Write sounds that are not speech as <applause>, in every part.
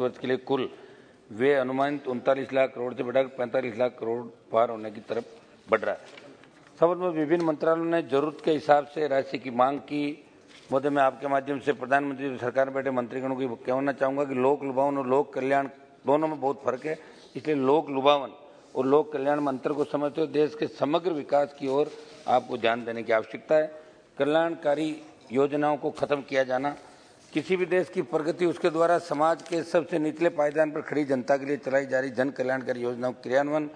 वर्ष के लिए कुल वे अनुमानित उनतालीस लाख करोड़ से बढ़ाकर पैंतालीस लाख करोड़ पार होने की तरफ़ बढ़ रहा है। शपथ में विभिन्न मंत्रालयों ने ज़रूरत के हिसाब से राशि की मांग की। मोदी में आपके माध्यम से प्रधानमंत्री सरकार में बैठे मंत्रीगणों को कहना चाहूँगा कि लोक लुभावन और लोक कल्याण दोनों में बहुत फ़र्क है, इसलिए लोक लुभावन और लोक कल्याण मंत्र को समझते हुए देश के समग्र विकास की ओर आपको ध्यान देने की आवश्यकता है। कल्याणकारी योजनाओं को खत्म किया जाना किसी भी देश की प्रगति उसके द्वारा समाज के सबसे निचले पायदान पर खड़ी जनता के लिए चलाई जा रही जन कल्याणकारी योजनाओं क्रियान्वयन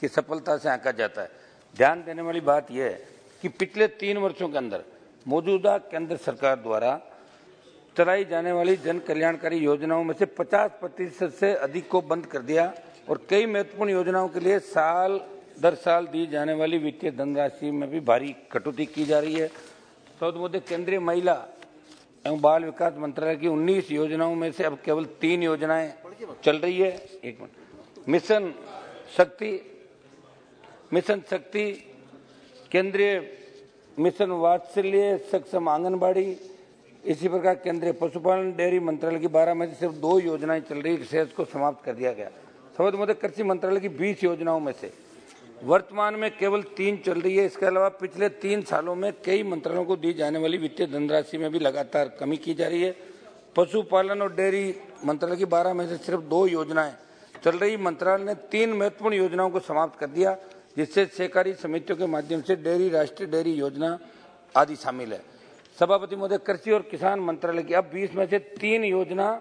की सफलता से आंका जाता है। ध्यान देने वाली बात यह है कि पिछले तीन वर्षों के अंदर मौजूदा केंद्र सरकार द्वारा चलाई जाने वाली जन कल्याणकारी योजनाओं में से 50 प्रतिशत से अधिक को बंद कर दिया और कई महत्वपूर्ण योजनाओं के लिए साल दर साल दी जाने वाली वित्तीय धनराशि में भी भारी कटौती की जा रही है। सौद मुद्दे केंद्रीय महिला एवं बाल विकास मंत्रालय की 19 योजनाओं में से अब केवल तीन योजनाएँ चल रही है। एक मिनट। मिशन शक्ति मिशन शक्ति, केंद्रीय मिशन वात्सल्य सक्षम आंगनबाड़ी, इसी प्रकार केंद्रीय पशुपालन, डेयरी मंत्रालय की बारह में से सिर्फ़ दो योजनाएँ चल रही शेष को समाप्त कर दिया गया। समझ मुझे कृषि मंत्रालय की बीस योजनाओं में से वर्तमान में केवल तीन चल रही है। इसके अलावा पिछले तीन सालों में कई मंत्रालयों को दी जाने वाली वित्तीय धनराशि में भी लगातार कमी की जा रही है। पशुपालन और डेयरी मंत्रालय की बारह में से सिर्फ़ दो योजनाएँ चल रही। मंत्रालय ने तीन महत्वपूर्ण योजनाओं को समाप्त कर दिया, जिससे सहकारी समितियों के माध्यम से डेयरी, राष्ट्रीय डेयरी योजना आदि शामिल है। सभापति महोदय, कृषि और किसान मंत्रालय की अब बीस में से तीन योजना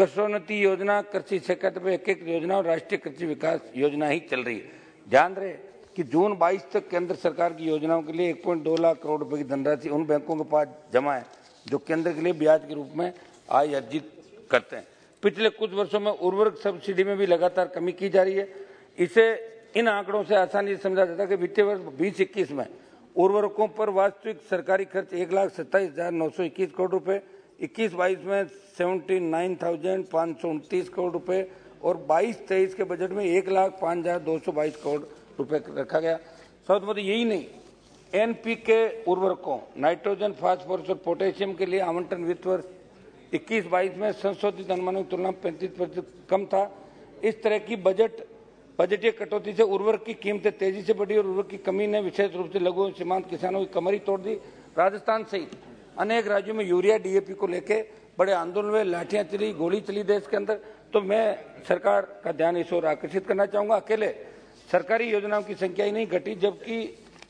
कृषोन्नति योजना, कृषि शेखर एक एक योजना और राष्ट्रीय कृषि विकास योजना ही चल रही है। ध्यान रहे कि जून 22 तक केंद्र सरकार की योजनाओं के लिए 1.2 लाख करोड़ रुपए की धनराशि उन बैंकों के पास जमा है, जो केंद्र के लिए ब्याज के रूप में आय अर्जित करते हैं। पिछले कुछ वर्षों में उर्वरक सब्सिडी में भी लगातार कमी की जा रही है। इसे इन आंकड़ों से आसानी से समझा जाता है कि वित्तीय वर्ष बीस इक्कीस में उर्वरकों पर वास्तविक सरकारी खर्च एक लाख सत्ताईस हज़ार नौ सौ इक्कीस करोड़ रुपए इक्कीस बाईस में सेवेंटी नाइन थाउज़ेंड पाँच सौ उनतीस करोड़ रुपए और बाईस तेईस के बजट में एक लाख पाँच हज़ार दो सौ बाईस करोड़ रुपए रखा गया। साउथ मोदी यही नहीं एनपीके उर्वरकों, नाइट्रोजन, फास्फोरस और पोटेशियम के लिए आवंटन वित्त वर्ष इक्कीस बाईस में संशोधित अनुमानों की तुलना पैंतीस प्रतिशत कम था। इस तरह की बजट, बजटीय कटौती से उर्वरक की कीमतें तेज़ी से बढ़ी और उर्वरक की कमी ने विशेष रूप से लघु सीमांत किसानों की कमरी तोड़ दी। राजस्थान सहित अनेक राज्यों में यूरिया डीएपी को लेके बड़े आंदोलन हुए लाठियाँ चली गोली चली देश के अंदर। तो मैं सरकार का ध्यान इस ओर आकर्षित करना चाहूँगा। अकेले सरकारी योजनाओं की संख्या ही नहीं घटी जबकि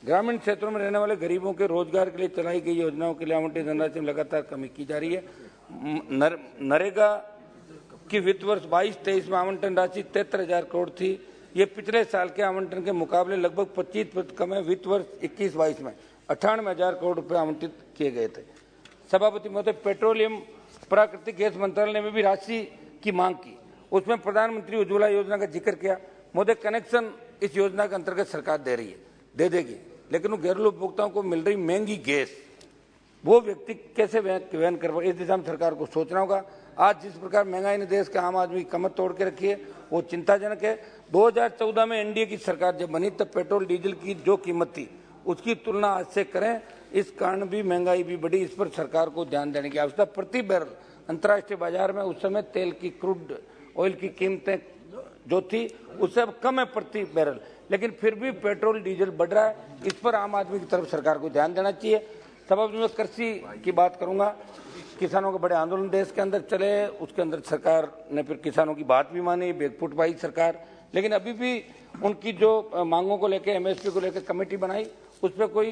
ग्रामीण क्षेत्रों में रहने वाले गरीबों के रोज़गार के लिए चलाई गई योजनाओं के लिए आवंटित धनराशि में लगातार कमी की जा रही है। नर, नरेगा की वित्त वर्ष बाईस तेईस में आवंटन राशि तिहत्तर हज़ार करोड़ थी। ये पिछले साल के आवंटन के मुकाबले लगभग पच्चीस प्रतिशत कम है। वित्त वर्ष इक्कीस बाईस में अट्ठानवे हज़ार करोड़ रुपए आवंटित किए गए थे। सभापति महोदय, पेट्रोलियम प्राकृतिक गैस मंत्रालय ने भी राशि की मांग की। उसमें प्रधानमंत्री उज्ज्वला योजना का ज़िक्र किया। मोदी कनेक्शन इस योजना के अंतर्गत सरकार दे रही है, दे देगी। लेकिन वो घरेलू उपभोक्ताओं को मिल रही महँगी गैस, वो व्यक्ति कैसे वहन कर इस दिशा में सरकार को सोचना होगा। आज जिस प्रकार महँगाई ने देश के आम आदमी की कमर तोड़ के रखी है, वो चिंताजनक है। 2014 में एनडीए की सरकार जब बनी, तब पेट्रोल, डीजल की जो कीमत थी, उसकी तुलना आज से करें। इस कारण भी महँगाई भी बढ़ी, इस पर सरकार को ध्यान देने की आवश्यकता। प्रति बैरल अंतर्राष्ट्रीय बाज़ार में उस समय तेल की क्रूड, ऑयल की कीमतें जो थी उससे अब कम है प्रति बैरल लेकिन फिर भी पेट्रोल, डीजल बढ़ रहा है, इस पर आम आदमी की तरफ़ सरकार को ध्यान देना चाहिए। सबब मैं कृषि की बात करूँगा। किसानों के बड़े आंदोलन देश के अंदर चले, उसके अंदर सरकार ने फिर किसानों की बात भी मानी बेगफुट पाई सरकार। लेकिन अभी भी उनकी जो मांगों को लेकर एमएसपी को लेकर कमेटी बनाई उस पर कोई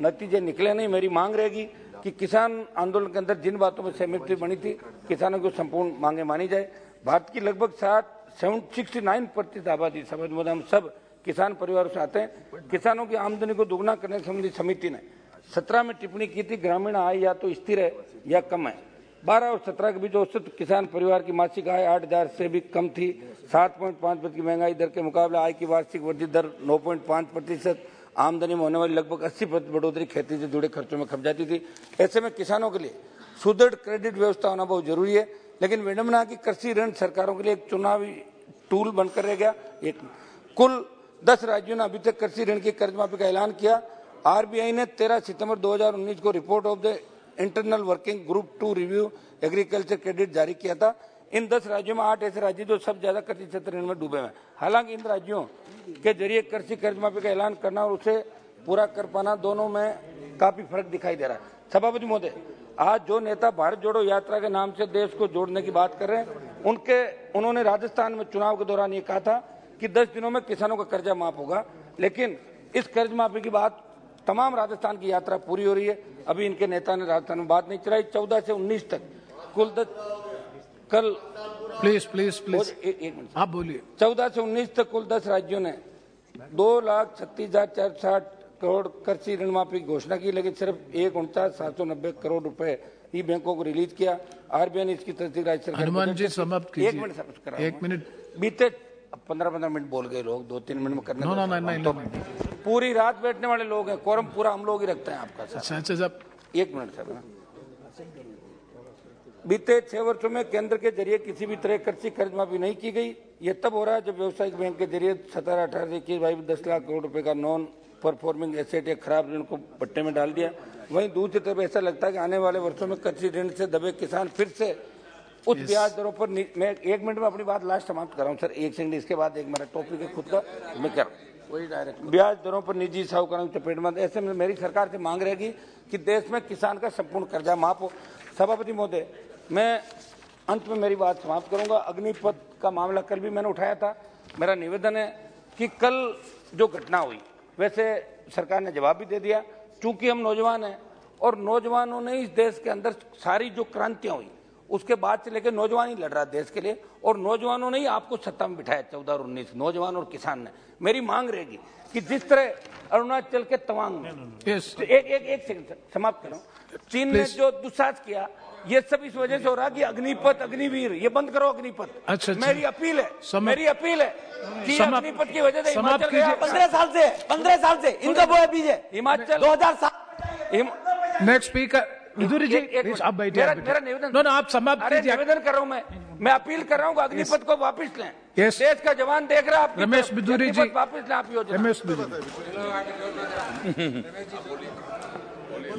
नतीजे निकले नहीं। मेरी मांग रहेगी कि किसान आंदोलन के अंदर जिन बातों में सहमति बनी थी, किसानों की संपूर्ण मांगे मानी जाए। भारत की लगभग सात सेवन सिक्सटी नाइन प्रतिशत आबादी समझ मोदी हम सब किसान परिवारों से आते हैं। किसानों की आमदनी को दोगुना करने संबंधी समिति ने सत्रह में टिप्पणी की थी, ग्रामीण आय या तो स्थिर है या कम है। बारह और सत्रह के बीच औसत किसान परिवार की मासिक आय आठ हज़ार से भी कम थी। सात पॉइंट पाँच प्रतिशत की महँगाई दर के मुकाबले आय की वार्षिक वृद्धि दर नौ पॉइंट पाँच प्रतिशत। आमदनी में होने वाली लगभग अस्सी प्रतिशत बढ़ोतरी खेती से जुड़े खर्चों में खप जाती थी। ऐसे में किसानों के लिए सुदृढ़ क्रेडिट व्यवस्था होना बहुत ज़रूरी है, लेकिन विडम्बना की कृषि ऋण सरकारों के लिए एक चुनावी टूल बनकर रह गया। एक कुल दस राज्यों ने अभी तक कृषि ऋण की कर्ज माफ़ी का ऐलान किया। आरबीआई ने 13 सितंबर 2019 को report of the internal working group to review agriculture credit जारी किया था। इन दस राज्यों में आठ ऐसे राज्य जो सब ज़्यादा कृषि क्षेत्र में डूबे हैं। हालाँकि इन राज्यों के ज़रिए कृषि कर्ज माफ़ी का ऐलान करना और उसे पूरा कर पाना दोनों में काफ़ी फ़र्क दिखाई दे रहा है। सभापति महोदय, आज जो नेता भारत जोड़ो यात्रा के नाम से देश को जोड़ने की बात कर रहे हैं, उनके, उन्होंने राजस्थान में चुनाव के दौरान ये कहा था कि 10 दिनों में किसानों का कर्जा माफ़ होगा। लेकिन इस कर्ज माफ़ी की बात, तमाम राजस्थान की यात्रा पूरी हो रही है। अभी इनके नेता ने राजस्थान में बात नहीं चलाई। चौदह से उन्नीस तक कुल दस कल प्लीज़ प्लीज़ प्लीज़ एक मिनट। आप बोलिए। चौदह से उन्नीस तक कुल दस राज्यों ने दो लाख छत्तीस हज़ार चार साठ करोड़ कृषि ऋण माफ़ी की घोषणा की लेकिन सिर्फ़ एक उनचास सात सौ नब्बे करोड़ रुपए ही बैंकों को रिलीज़ किया। आरबीआई ने इसकी तस्दीक राज्य सरकार हनुमान जी। समाप्त एक मिनट एक मिनट। बीते पंद्रह पंद्रह मिनट बोल गए लोग दो तीन मिनट में करने नो। नो नहीं नहीं तो पूरी रात बैठने वाले लोग हैं कोरम पूरा हम लोग ही रखते हैं आपका सर अच्छा अच्छा साहब। एक मिनट सर बीते छह वर्षों में केंद्र के ज़रिए किसी भी तरह कृषि कर्ज माफ़ी नहीं की गई। ये तब हो रहा है जब व्यवसायिक बैंक के ज़रिए सत्रह अठारह इक्कीस बाईस दस लाख करोड़ रुपए का नॉन परफॉर्मिंग एसेट या खराब ऋण को पट्टे में डाल दिया। वहीं दूसरी तरफ़ ऐसा लगता है कि आने वाले वर्षों में कृषि ऋण से दबे किसान फिर से उच्च ब्याज दरों पर मैं एक मिनट में अपनी बात लास्ट समाप्त कर रहा हूँ सर। एक सेकंड इसके बाद एक मेरा टॉपिक है खुद का। मैं कर वही डायरेक्ट ब्याज दरों पर निजी साहूकारों की चपेट में। ऐसे में मेरी सरकार से मांग रहेगी कि देश में किसान का संपूर्ण कर्जा माफ़ हो। सभापति महोदय मैं अंत में मेरी बात समाप्त करूँगा। अग्निपथ का मामला कल भी मैंने उठाया था। मेरा निवेदन है कि कल जो घटना हुई वैसे सरकार ने जवाब भी दे दिया चूँकि हम नौजवान हैं और नौजवानों ने इस देश के अंदर सारी जो क्रांतियाँ हुई उसके बाद से लेकर नौजवान ही लड़ रहा देश के लिए और नौजवानों ने ही आपको सत्ता में बिठाया चौदह और उन्नीस। नौजवान और किसान ने मेरी मांग रहेगी कि जिस तरह अरुणाचल के तवांग में एक एक एक सेकंड समाप्त करो। चीन ने जो दुस्साहस किया ये सब इस वजह से हो रहा है कि अग्निपथ अग्निवीर ये बंद करो अग्निपथ। अच्छा, अच्छा। मेरी अपील है समाप्त- मेरी अपील है कि अग्निपथ की वजह से हिमाचल गया। पंद्रह साल से पंद्रह साल से इनका वो है बीजे हिमाचल दो हज़ार सात। नेक्स्ट स्पीकर विदुरी जी एक- एक आप बैठिए मेरा मेरा निवेदन नो नो आप समाप्त कीजिए। निवेदन कर रहा हूँ मैं। मैं अपील कर रहा हूँ अग्निपथ को वापस लें। Yes. देश का जवान देख रहा है रमेश। बिदुरी जी। वापस लें आप योजना। रमेश बिदुरी <laughs>